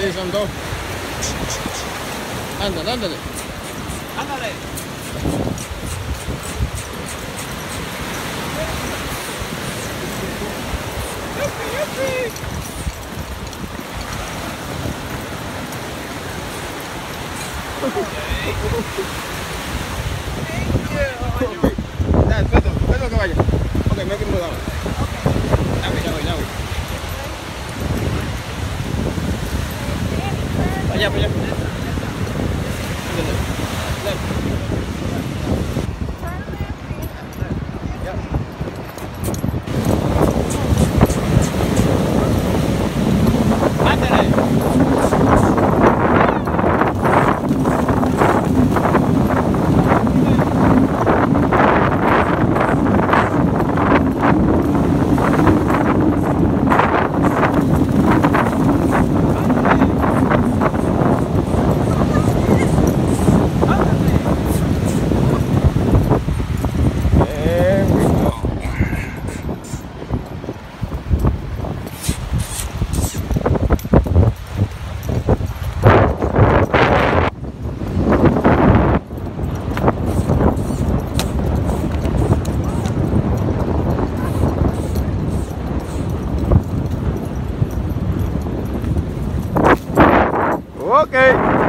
Sí, son dos. Ándale, ándale. Ándale. Ya, espérate, espérate que vaya. Ok, me voy a punya punya. Punya. Okay.